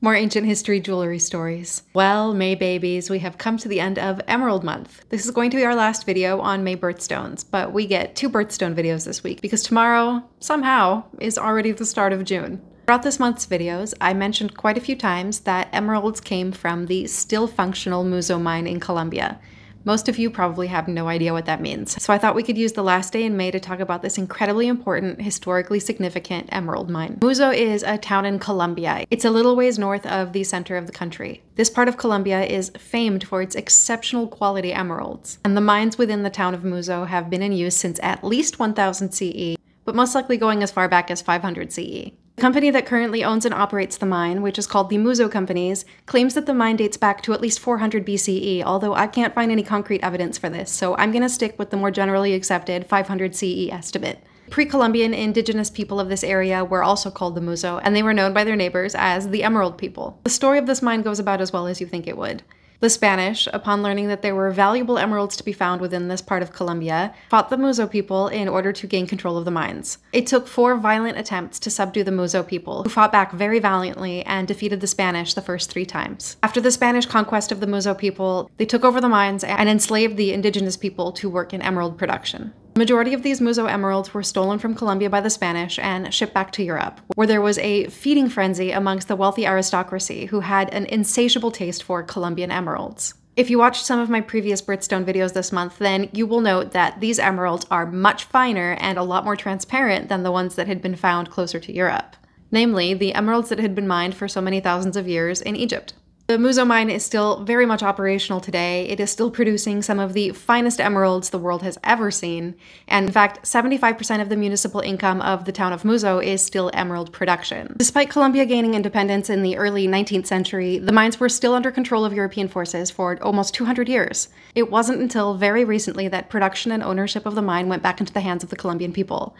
More ancient history jewelry stories. Well, May babies, we have come to the end of Emerald Month. This is going to be our last video on May birthstones, but we get two birthstone videos this week because tomorrow, somehow, is already the start of June. Throughout this month's videos, I mentioned quite a few times that emeralds came from the still functional Muzo mine in Colombia. Most of you probably have no idea what that means, so I thought we could use the last day in May to talk about this incredibly important, historically significant emerald mine. Muzo is a town in Colombia. It's a little ways north of the center of the country. This part of Colombia is famed for its exceptional quality emeralds, and the mines within the town of Muzo have been in use since at least 1000 CE, but most likely going as far back as 500 CE. The company that currently owns and operates the mine, which is called the Muzo Companies, claims that the mine dates back to at least 400 BCE, although I can't find any concrete evidence for this, so I'm gonna stick with the more generally accepted 500 CE estimate. Pre-Columbian indigenous people of this area were also called the Muzo, and they were known by their neighbors as the Emerald People. The story of this mine goes about as well as you think it would. The Spanish, upon learning that there were valuable emeralds to be found within this part of Colombia, fought the Muzo people in order to gain control of the mines. It took four violent attempts to subdue the Muzo people, who fought back very valiantly and defeated the Spanish the first three times. After the Spanish conquest of the Muzo people, they took over the mines and enslaved the indigenous people to work in emerald production. The majority of these Muzo emeralds were stolen from Colombia by the Spanish and shipped back to Europe, where there was a feeding frenzy amongst the wealthy aristocracy who had an insatiable taste for Colombian emeralds. If you watched some of my previous birthstone videos this month, then you will note that these emeralds are much finer and a lot more transparent than the ones that had been found closer to Europe. Namely, the emeralds that had been mined for so many thousands of years in Egypt. The Muzo mine is still very much operational today. It is still producing some of the finest emeralds the world has ever seen. And in fact, 75% of the municipal income of the town of Muzo is still emerald production. Despite Colombia gaining independence in the early 19th century, the mines were still under control of European forces for almost 200 years. It wasn't until very recently that production and ownership of the mine went back into the hands of the Colombian people.